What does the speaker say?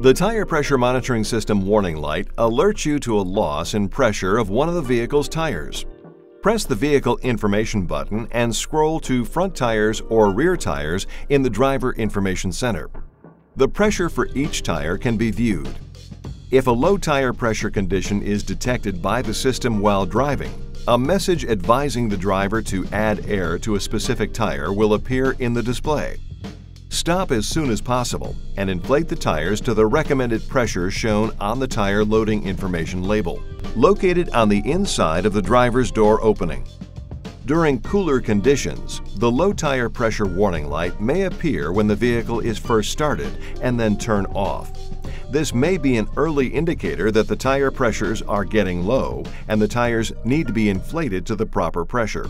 The Tire Pressure Monitoring System warning light alerts you to a loss in pressure of one of the vehicle's tires. Press the Vehicle Information button and scroll to Front Tires or Rear Tires in the Driver Information Center. The pressure for each tire can be viewed. If a low tire pressure condition is detected by the system while driving, a message advising the driver to add air to a specific tire will appear in the display. Stop as soon as possible and inflate the tires to the recommended pressure shown on the tire loading information label, located on the inside of the driver's door opening. During cooler conditions, the low tire pressure warning light may appear when the vehicle is first started and then turn off. This may be an early indicator that the tire pressures are getting low and the tires need to be inflated to the proper pressure.